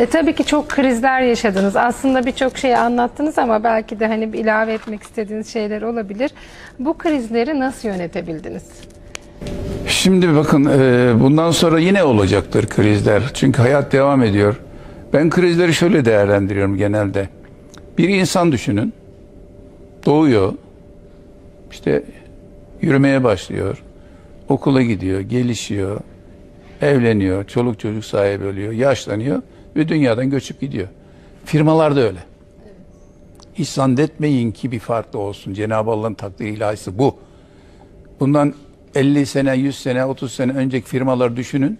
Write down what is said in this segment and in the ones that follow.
E, tabii ki çok krizler yaşadınız. Aslında birçok şeyi anlattınız ama belki de hani bir ilave etmek istediğiniz şeyler olabilir. Bu krizleri nasıl yönetebildiniz? Şimdi bakın e, bundan sonra yine olacaktır krizler. Çünkü hayat devam ediyor. Ben krizleri şöyle değerlendiriyorum genelde. Bir insan düşünün. Doğuyor. İşte yürümeye başlıyor. Okula gidiyor, gelişiyor, evleniyor, çoluk çocuk sahibi oluyor, yaşlanıyor ve dünyadan göçüp gidiyor. Firmalar da öyle. Hiç zannetmeyin ki bir farklı olsun. Cenab-ı Allah'ın takdiri ilahisi bu. Bundan 50 sene, 100 sene, 30 sene önceki firmaları düşünün.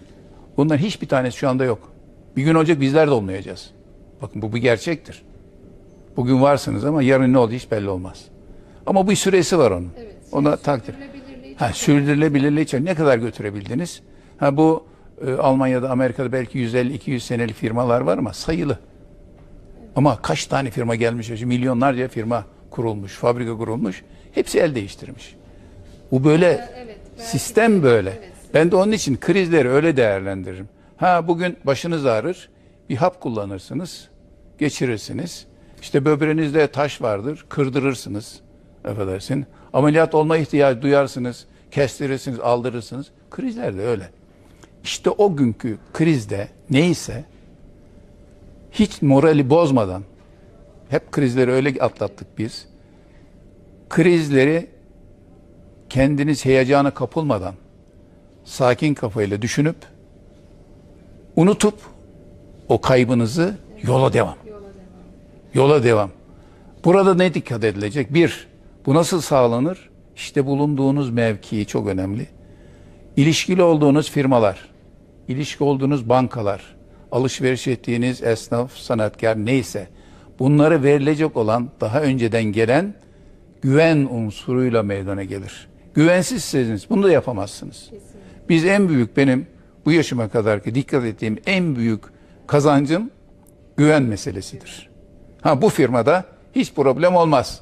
Bunların hiçbir tanesi şu anda yok. Bir gün olacak bizler de olmayacağız. Bakın bu bir gerçektir. Bugün varsınız ama yarın ne oldu hiç belli olmaz. Ama bir süresi var onun. Ona takdir. Ha, sürdürülebilirliği için ne kadar götürebildiniz? Ha bu e, Almanya'da, Amerika'da belki 150-200 senelik firmalar var ama sayılı. Ama kaç tane firma gelmiş, milyonlarca firma kurulmuş, fabrika kurulmuş. Hepsi el değiştirmiş. Bu böyle, sistem böyle. Ben de onun için krizleri öyle değerlendiririm. Ha bugün başınız ağrır, bir hap kullanırsınız, geçirirsiniz. İşte böbreğinizde taş vardır, kırdırırsınız. Affedersin. Ameliyat olma ihtiyacı duyarsınız, kestirirsiniz, aldırırsınız. Krizler de öyle. İşte o günkü krizde neyse hiç morali bozmadan hep krizleri öyle atlattık biz. Krizleri kendiniz heyecana kapılmadan sakin kafayla düşünüp unutup o kaybınızı yola devam. Yola devam. Burada ne dikkat edilecek? Bir, bu nasıl sağlanır? İşte bulunduğunuz mevki çok önemli. İlişkili olduğunuz firmalar, ilişki olduğunuz bankalar, alışveriş ettiğiniz esnaf, sanatkar neyse bunları verilecek olan daha önceden gelen güven unsuruyla meydana gelir. Güvensizseniz bunu da yapamazsınız. Biz en büyük benim bu yaşıma kadar ki dikkat ettiğim en büyük kazancım güven meselesidir. Ha bu firmada hiç problem olmaz.